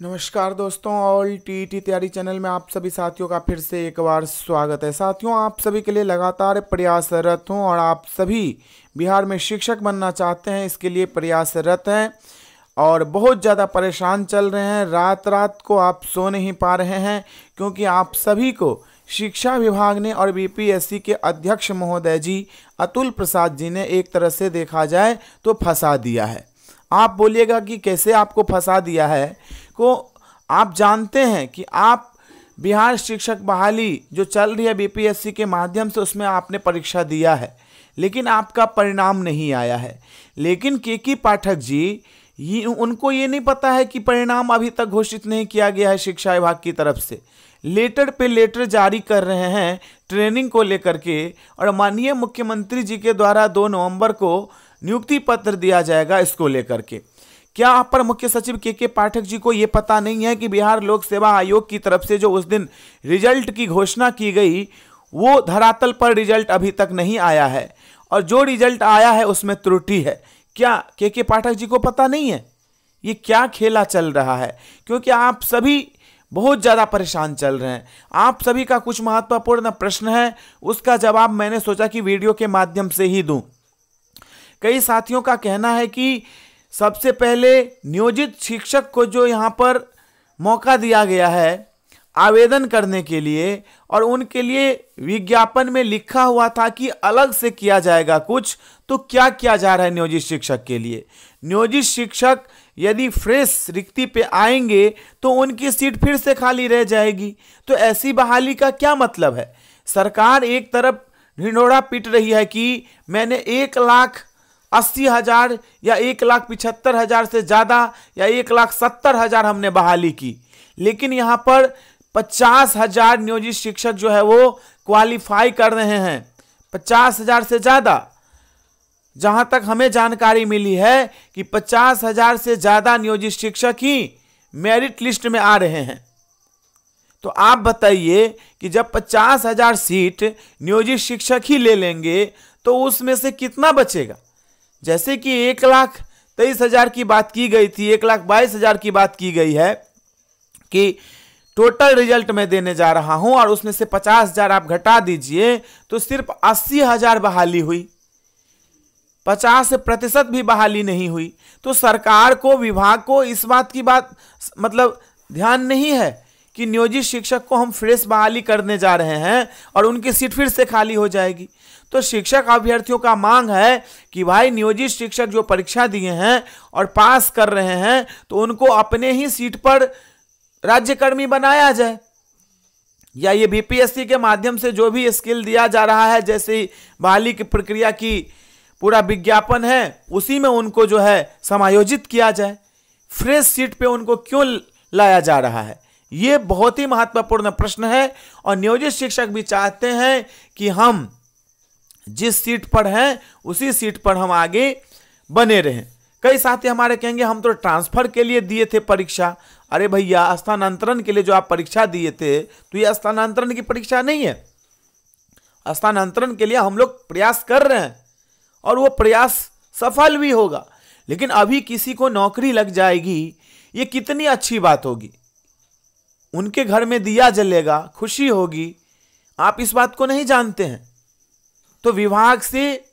नमस्कार दोस्तों, all T T तैयारी चैनल में आप सभी साथियों का फिर से एक बार स्वागत है। साथियों, आप सभी के लिए लगातार प्रयासरत हूँ और आप सभी बिहार में शिक्षक बनना चाहते हैं, इसके लिए प्रयासरत हैं और बहुत ज़्यादा परेशान चल रहे हैं। रात रात को आप सो नहीं पा रहे हैं, क्योंकि आप सभी को शिक्षा विभाग ने और बीपीएससी के अध्यक्ष महोदय जी, अतुल प्रसाद जी ने एक तरह से देखा जाए तो फंसा दिया है। आप बोलिएगा कि कैसे आपको फंसा दिया है? को आप जानते हैं कि आप बिहार शिक्षक बहाली जो चल रही है बीपीएससी के माध्यम से उसमें आपने परीक्षा दिया है, लेकिन आपका परिणाम नहीं आया है। लेकिन के की पाठक जी, ये उनको ये नहीं पता है कि परिणाम अभी तक घोषित नहीं किया गया है शिक्षा विभाग की तरफ़ से। लेटर पे लेटर जारी कर रहे हैं ट्रेनिंग को लेकर के और माननीय मुख्यमंत्री जी के द्वारा दो नवंबर को नियुक्ति पत्र दिया जाएगा इसको लेकर के। क्या अपर मुख्य सचिव के के पाठक जी को यह पता नहीं है कि बिहार लोक सेवा आयोग की तरफ़ से जो उस दिन रिज़ल्ट की घोषणा की गई, वो धरातल पर रिज़ल्ट अभी तक नहीं आया है? और जो रिज़ल्ट आया है, उसमें त्रुटि है। क्या के के पाठक जी को पता नहीं है? ये क्या खेला चल रहा है? क्योंकि आप सभी बहुत ज़्यादा परेशान चल रहे हैं। आप सभी का कुछ महत्वपूर्ण प्रश्न है, उसका जवाब मैंने सोचा कि वीडियो के माध्यम से ही दूँ। कई साथियों का कहना है कि सबसे पहले नियोजित शिक्षक को जो यहाँ पर मौका दिया गया है, आवेदन करने के लिए, और उनके लिए विज्ञापन में लिखा हुआ था कि अलग से किया जाएगा कुछ तो क्या किया जा रहा है नियोजित शिक्षक के लिए? नियोजित शिक्षक यदि फ्रेश रिक्ति पे आएँगे तो उनकी सीट फिर से खाली रह जाएगी। तो ऐसी बहाली का क्या मतलब है? सरकार एक तरफ़ ढिंडोरा पीट रही है कि मैंने एक लाख अस्सी हज़ार या एक लाख पिछहत्तर हज़ार से ज़्यादा या एक लाख सत्तर हज़ार हमने बहाली की। लेकिन यहाँ पर पचास हज़ार नियोजित शिक्षक जो है वो क्वालिफाई कर रहे हैं। पचास हज़ार से ज़्यादा। जहाँ तक हमें जानकारी मिली है कि पचास हज़ार से ज़्यादा नियोजित शिक्षक ही मेरिट लिस्ट में आ रहे हैं। तो आप बताइए कि जब पचास हज़ार सीट नियोजित शिक्षक ही ले लेंगे तो उसमें से कितना बचेगा? जैसे कि एक लाख तेईस हज़ार की बात की गई थी, एक लाख बाईस हज़ार की बात की गई है कि टोटल रिज़ल्ट मैं देने जा रहा हूँ और उसमें से पचास हज़ार आप घटा दीजिए तो सिर्फ़ अस्सी हज़ार बहाली हुई। पचास प्रतिशत भी बहाली नहीं हुई। तो सरकार को, विभाग को इस बात की बात मतलब ध्यान नहीं है कि नियोजित शिक्षक को हम फ्रेश बहाली करने जा रहे हैं और उनकी सीट फिर से खाली हो जाएगी। तो शिक्षक अभ्यर्थियों का मांग है कि भाई नियोजित शिक्षक जो परीक्षा दिए हैं और पास कर रहे हैं तो उनको अपने ही सीट पर राज्यकर्मी बनाया जाए। या ये बीपीएससी के माध्यम से जो भी स्किल दिया जा रहा है, जैसे बहाली की प्रक्रिया की पूरा विज्ञापन है, उसी में उनको जो है समायोजित किया जाए। फ्रेश सीट पे उनको क्यों लाया जा रहा है? ये बहुत ही महत्वपूर्ण प्रश्न है और नियोजित शिक्षक भी चाहते हैं कि हम जिस सीट पर हैं, उसी सीट पर हम आगे बने रहें। कई साथी हमारे कहेंगे, हम तो ट्रांसफ़र के लिए दिए थे परीक्षा। अरे भैया, स्थानांतरण के लिए जो आप परीक्षा दिए थे तो ये स्थानांतरण की परीक्षा नहीं है। स्थानांतरण के लिए हम लोग प्रयास कर रहे हैं, और वो प्रयास सफल भी होगा। लेकिन अभी किसी को नौकरी लग जाएगी, ये कितनी अच्छी बात होगी। उनके घर में दिया जलेगा, खुशी होगी। आप इस बात को नहीं जानते हैं। तो विभाग से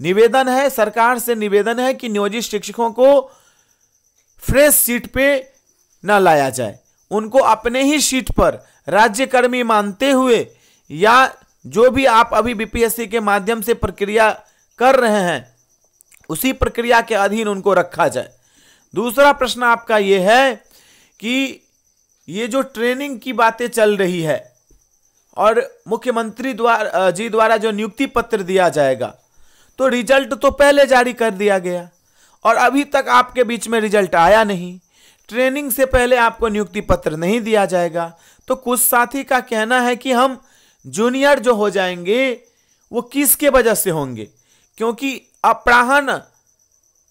निवेदन है, सरकार से निवेदन है कि नियोजित शिक्षकों को फ्रेश सीट पे न लाया जाए। उनको अपने ही सीट पर राज्यकर्मी मानते हुए या जो भी आप अभी बीपीएससी के माध्यम से प्रक्रिया कर रहे हैं, उसी प्रक्रिया के अधीन उनको रखा जाए। दूसरा प्रश्न आपका ये है कि ये जो ट्रेनिंग की बातें चल रही है और मुख्यमंत्री द्वारा जी द्वारा जो नियुक्ति पत्र दिया जाएगा तो रिज़ल्ट तो पहले जारी कर दिया गया। और अभी तक आपके बीच में रिज़ल्ट आया नहीं। ट्रेनिंग से पहले आपको नियुक्ति पत्र नहीं दिया जाएगा। तो कुछ साथी का कहना है कि हम जूनियर जो हो जाएँगे, वो किसके वजह से होंगे? क्योंकि अपराहन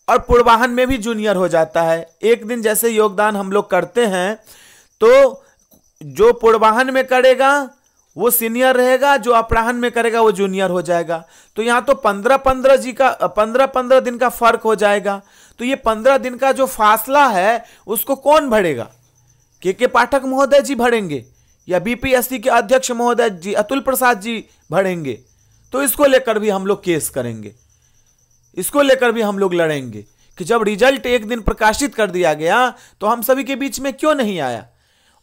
और पूर्वाहन में भी जूनियर हो जाता है। एक दिन जैसे योगदान हम लोग करते हैं तो जो पूर्वाहन में करेगा वो सीनियर रहेगा, जो अपराहन में करेगा, वो जूनियर हो जाएगा। तो यहाँ तो पंद्रह पंद्रह जी का पंद्रह पंद्रह दिन का फ़र्क हो जाएगा। तो ये पंद्रह दिन का जो फासला है, उसको कौन भरेगा? के के पाठक महोदय जी भरेंगे, या बीपीएससी के अध्यक्ष महोदय जी, अतुल प्रसाद जी भरेंगे? तो इसको लेकर भी हम लोग केस करेंगे। इसको लेकर भी हम लोग लड़ेंगे कि जब रिज़ल्ट एक दिन प्रकाशित कर दिया गया तो हम सभी के बीच में क्यों नहीं आया?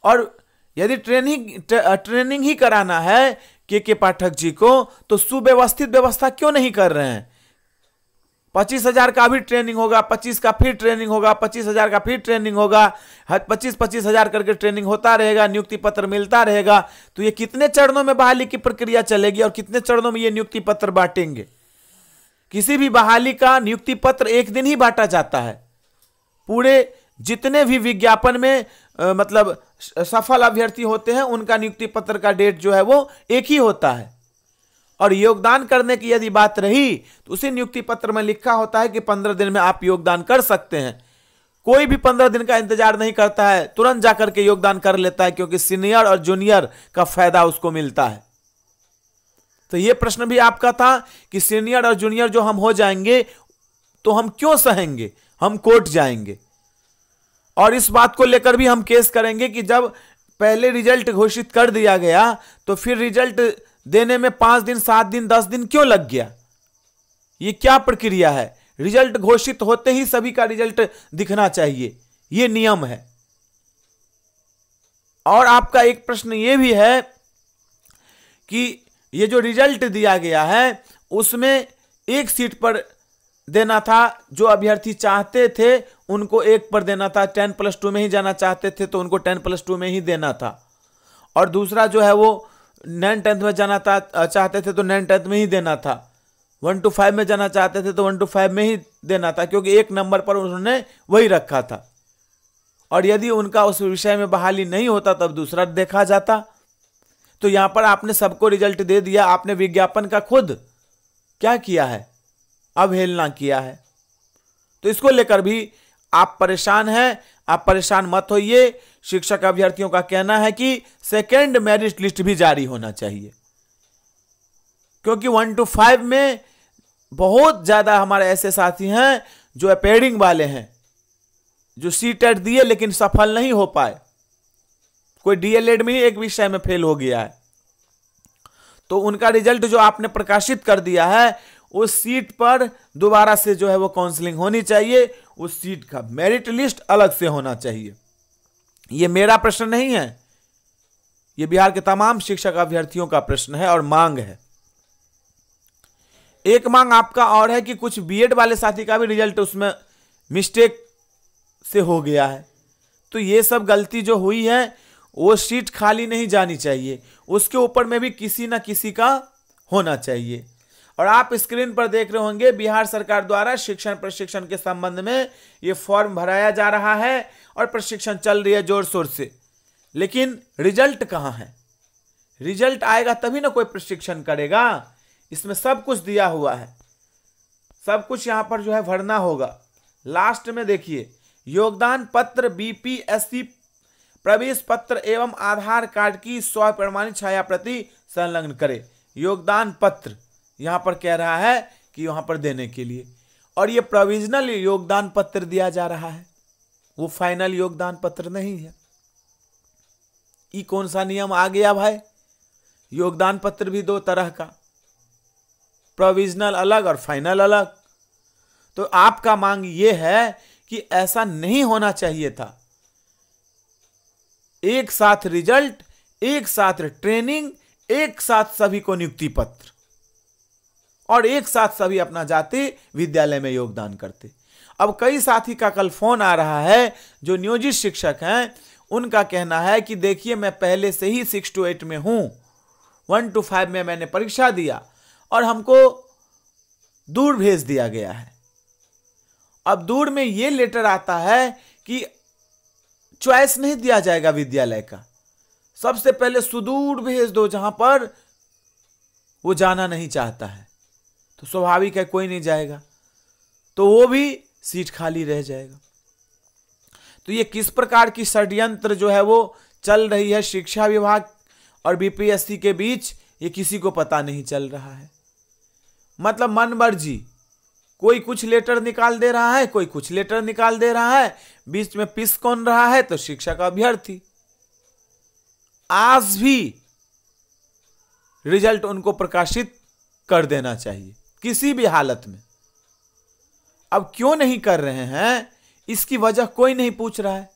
और यदि ट्रेनिंग ट्रेनिंग ही कराना है के के पाठक जी को तो सुव्यवस्थित व्यवस्था क्यों नहीं कर रहे हैं? पच्चीस हज़ार का भी ट्रेनिंग होगा, पच्चीस का फिर ट्रेनिंग होगा, पच्चीस हज़ार का फिर ट्रेनिंग होगा पच्चीस पच्चीस हज़ार करके ट्रेनिंग होता रहेगा, नियुक्ति पत्र मिलता रहेगा तो ये कितने चरणों में बहाली की प्रक्रिया चलेगी और कितने चरणों में ये नियुक्ति पत्र बांटेंगे? किसी भी बहाली का नियुक्ति पत्र एक दिन ही बांटा जाता है। पूरे जितने भी विज्ञापन में आ, मतलब सफल अभ्यर्थी होते हैं उनका नियुक्ति पत्र का डेट जो है वो एक ही होता है। और योगदान करने की यदि बात रही तो उसी नियुक्ति पत्र में लिखा होता है कि पंद्रह दिन में आप योगदान कर सकते हैं। कोई भी पंद्रह दिन का इंतज़ार नहीं करता है तुरंत जाकर के योगदान कर लेता है क्योंकि सीनियर और जूनियर का फ़ायदा उसको मिलता है। तो यह प्रश्न भी आपका था कि सीनियर और जूनियर जो हम हो जाएँगे तो हम क्यों सहेंगे? हम कोर्ट जाएँगे। और इस बात को लेकर भी हम केस करेंगे कि जब पहले रिज़ल्ट घोषित कर दिया गया तो फिर रिज़ल्ट देने में पाँच दिन, सात दिन, दस दिन क्यों लग गया? ये क्या प्रक्रिया है? रिज़ल्ट घोषित होते ही सभी का रिज़ल्ट दिखना चाहिए। ये नियम है। और आपका एक प्रश्न ये भी है कि ये जो रिज़ल्ट दिया गया है, उसमें एक सीट पर देना था जो अभ्यर्थी चाहते थे, उनको एक पर देना था टेन प्लस टू में ही जाना चाहते थे तो उनको टेन प्लस टू में ही देना था और दूसरा जो है वो, नाइन टेंथ में जाना था चाहते थे तो नाइन टेंथ में ही देना था वन टू फाइव में जाना चाहते थे तो वन टू फाइव में ही देना था क्योंकि एक नंबर पर उन्होंने वही रखा था। और यदि उनका उस विषय में बहाली नहीं होता, तब दूसरा देखा जाता। तो यहाँ पर आपने सबको रिज़ल्ट दे दिया, आपने विज्ञापन का खुद क्या किया है? अवहेलना किया है। तो इसको लेकर भी आप परेशान हैं, आप परेशान मत होइए। शिक्षक अभ्यर्थियों का कहना है कि सेकेंड मेरिट लिस्ट भी जारी होना चाहिए। क्योंकि वन टू फाइव में बहुत ज़्यादा हमारे ऐसे साथी हैं जो अपेयरिंग वाले हैं, जो सी टेट दिए लेकिन सफल नहीं हो पाए। कोई डीएलएड में ही एक विषय में फेल हो गया है। तो उनका रिज़ल्ट जो आपने प्रकाशित कर दिया है उस सीट पर दोबारा से जो है वो काउंसलिंग होनी चाहिए। उस सीट का मेरिट लिस्ट अलग से होना चाहिए। ये मेरा प्रश्न नहीं है। ये बिहार के तमाम शिक्षक अभ्यर्थियों का प्रश्न है और मांग है। एक मांग आपका और है कि कुछ बीएड वाले साथी का भी रिज़ल्ट उसमें मिस्टेक से हो गया है। तो ये सब गलती जो हुई है, वो सीट खाली नहीं जानी चाहिए। उसके ऊपर में भी किसी ना किसी का होना चाहिए। और आप स्क्रीन पर देख रहे होंगे, बिहार सरकार द्वारा शिक्षण प्रशिक्षण के संबंध में ये फॉर्म भराया जा रहा है और प्रशिक्षण चल रही है ज़ोर शोर से। लेकिन रिज़ल्ट कहाँ है? रिज़ल्ट आएगा तभी ना कोई प्रशिक्षण करेगा। इसमें सब कुछ दिया हुआ है। सब कुछ यहाँ पर जो है भरना होगा। लास्ट में देखिए, योगदान पत्र बीपीएससी प्रवेश पत्र एवं आधार कार्ड की स्व प्रमाणित छाया प्रति संलग्न करे। योगदान पत्र। यहाँ पर कह रहा है कि वहाँ पर देने के लिए। और ये प्रोविजनल योगदान पत्र दिया जा रहा है। वो फाइनल योगदान पत्र नहीं है। ई कौन सा नियम आ गया भाई? योगदान पत्र भी दो तरह का। प्रोविजनल अलग और फाइनल अलग। तो आपका मांग ये है कि ऐसा नहीं होना चाहिए था। एक साथ रिज़ल्ट एक साथ ट्रेनिंग एक साथ सभी को नियुक्ति पत्र। और एक साथ सभी अपना जाते विद्यालय में योगदान करते। अब कई साथी का कल फ़ोन आ रहा है, जो नियोजित शिक्षक हैं, उनका कहना है कि देखिए, मैं पहले से ही सिक्स टू एट में हूँ। वन टू फाइव में मैंने परीक्षा दिया और हमको दूर भेज दिया गया है। अब दूर में यह लेटर आता है कि चॉइस नहीं दिया जाएगा विद्यालय का। सबसे पहले सुदूर भेज दो जहाँ पर वो जाना नहीं चाहता है। तो स्वाभाविक है, कोई नहीं जाएगा। तो वो भी सीट खाली रह जाएगा। तो ये किस प्रकार की षड्यंत्र जो है वो चल रही है शिक्षा विभाग और बीपीएससी के बीच, ये किसी को पता नहीं चल रहा है। मतलब मन मर्ज़ी कोई कुछ लेटर निकाल दे रहा है, कोई कुछ लेटर निकाल दे रहा है, बीच में पिस कौन रहा है तो शिक्षा का अभ्यर्थी। आज भी रिज़ल्ट उनको प्रकाशित कर देना चाहिए। किसी भी हालत में। अब क्यों नहीं कर रहे हैं? इसकी वजह कोई नहीं पूछ रहा है।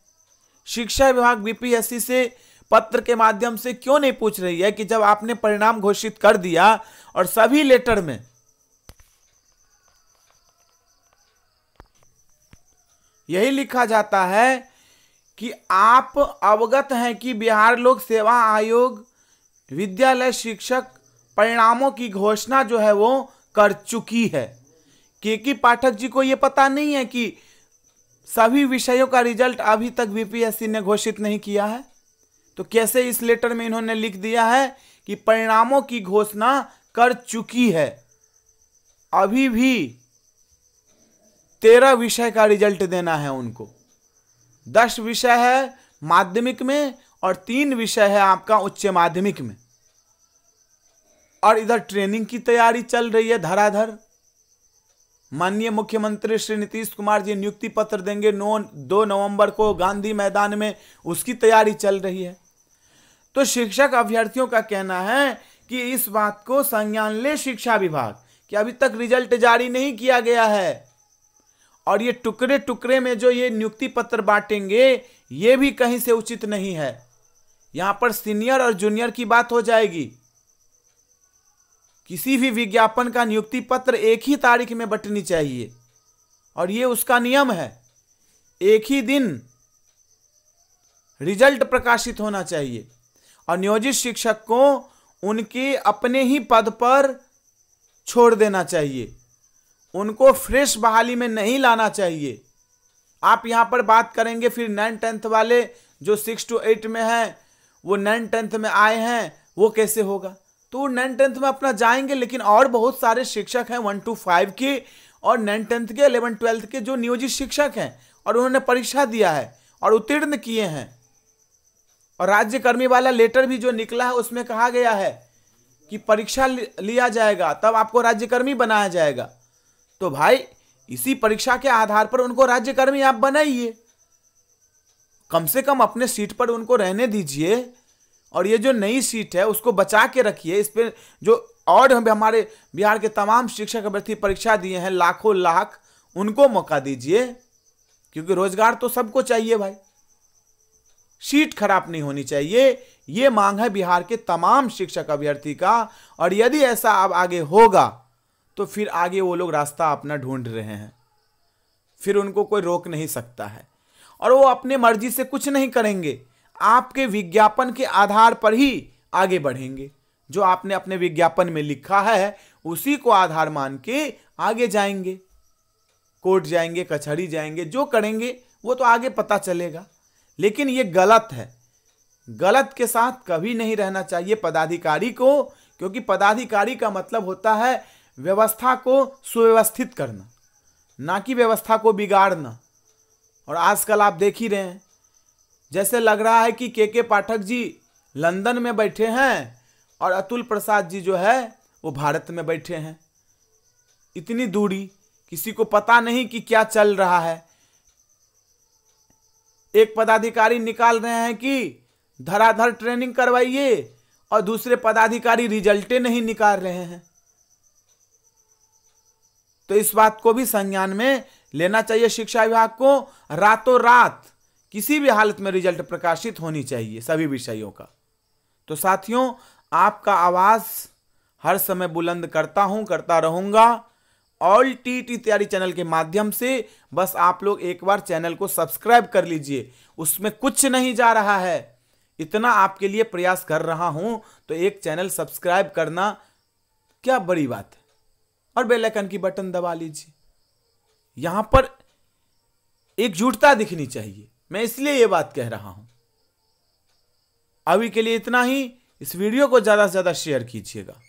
शिक्षा विभाग बीपीएससी से पत्र के माध्यम से क्यों नहीं पूछ रही है कि जब आपने परिणाम घोषित कर दिया और सभी लेटर में यही लिखा जाता है कि आप अवगत हैं कि बिहार लोक सेवा आयोग विद्यालय शिक्षक परिणामों की घोषणा जो है वो कर चुकी है। के की पाठक जी को यह पता नहीं है कि सभी विषयों का रिज़ल्ट अभी तक बीपीएससी ने घोषित नहीं किया है। तो कैसे इस लेटर में इन्होंने लिख दिया है कि परिणामों की घोषणा कर चुकी है। अभी भी तेरह विषय का रिज़ल्ट देना है उनको। दस विषय है माध्यमिक में और तीन विषय है आपका उच्च माध्यमिक में। और इधर ट्रेनिंग की तैयारी चल रही है धराधर। माननीय मुख्यमंत्री श्री नीतीश कुमार जी नियुक्ति पत्र देंगे नौ, दो नवंबर को गांधी मैदान में। उसकी तैयारी चल रही है। तो शिक्षक अभ्यर्थियों का कहना है कि इस बात को संज्ञान ले शिक्षा विभाग, कि अभी तक रिज़ल्ट जारी नहीं किया गया है। और ये टुकड़े टुकड़े में जो ये नियुक्ति पत्र बांटेंगे, ये भी कहीं से उचित नहीं है। यहाँ पर सीनियर और जूनियर की बात हो जाएगी। किसी भी विज्ञापन का नियुक्ति पत्र एक ही तारीख में बटनी चाहिए। और ये उसका नियम है। एक ही दिन रिज़ल्ट प्रकाशित होना चाहिए। और नियोजित शिक्षक को उनके अपने ही पद पर छोड़ देना चाहिए। उनको फ्रेश बहाली में नहीं लाना चाहिए। आप यहाँ पर बात करेंगे, फिर नाइन टेंथ वाले जो सिक्स टू एट में हैं, वो नाइन टेंथ में आए हैं, वो कैसे होगा? तो नाइन टेंथ में अपना जाएँगे, लेकिन और बहुत सारे शिक्षक हैं वन टू फाइव के, और नाइन टेंथ के इलेवन ट्वेल्थ के जो नियोजित शिक्षक हैं, और उन्होंने परीक्षा दिया है, और उत्तीर्ण किए हैं। और राज्य कर्मी वाला लेटर भी जो निकला है, उसमें कहा गया है कि परीक्षा लिया जाएगा, तब आपको राज्यकर्मी बनाया जाएगा। तो भाई, इसी परीक्षा के आधार पर उनको राज्यकर्मी आप बनाइए। कम से कम अपने सीट पर उनको रहने दीजिए। और ये जो नई सीट है, उसको बचा के रखिए। इस पर जो और हम हमारे बिहार के तमाम शिक्षक अभ्यर्थी परीक्षा दिए हैं, लाखों लाख, उनको मौका दीजिए, क्योंकि रोज़गार तो सबको चाहिए भाई। सीट खराब नहीं होनी चाहिए। ये मांग है बिहार के तमाम शिक्षक अभ्यर्थी का, और यदि ऐसा अब आगे होगा तो फिर आगे वो लोग रास्ता अपना ढूंढ रहे हैं। फिर उनको कोई रोक नहीं सकता है। और वो अपने मर्ज़ी से कुछ नहीं करेंगे। आपके विज्ञापन के आधार पर ही आगे बढ़ेंगे। जो आपने अपने विज्ञापन में लिखा है, उसी को आधार मान के आगे जाएँगे। कोर्ट जाएँगे, कचहरी जाएँगे, जो करेंगे, वो तो आगे पता चलेगा। लेकिन ये गलत है। गलत के साथ कभी नहीं रहना चाहिए पदाधिकारी को, क्योंकि पदाधिकारी का मतलब होता है व्यवस्था को सुव्यवस्थित करना, ना कि व्यवस्था को बिगाड़ना। और आजकल आप देख ही रहे हैं जैसे लग रहा है कि के के पाठक जी लंदन में बैठे हैं और अतुल प्रसाद जी जो है, वो भारत में बैठे हैं। इतनी दूरी, किसी को पता नहीं कि क्या चल रहा है। एक पदाधिकारी निकाल रहे हैं कि धराधर ट्रेनिंग करवाइए और दूसरे पदाधिकारी रिजल्टे नहीं निकाल रहे हैं। तो इस बात को भी संज्ञान में लेना चाहिए शिक्षा विभाग को। रातों रात किसी भी हालत में रिज़ल्ट प्रकाशित होनी चाहिए सभी विषयों का। तो साथियों, आपका आवाज़ हर समय बुलंद करता हूँ, करता रहूँगा। ऑल टी टी तैयारी चैनल के माध्यम से बस आप लोग एक बार चैनल को सब्सक्राइब कर लीजिए। उसमें कुछ नहीं जा रहा है। इतना आपके लिए प्रयास कर रहा हूँ तो एक चैनल सब्सक्राइब करना क्या बड़ी बात है। और बेल आइकन की बटन दबा लीजिए। यहाँ पर एकजुटता दिखनी चाहिए। मैं इसलिए ये बात कह रहा हूँ। अभी के लिए इतना ही। इस वीडियो को ज़्यादा से ज़्यादा शेयर कीजिएगा।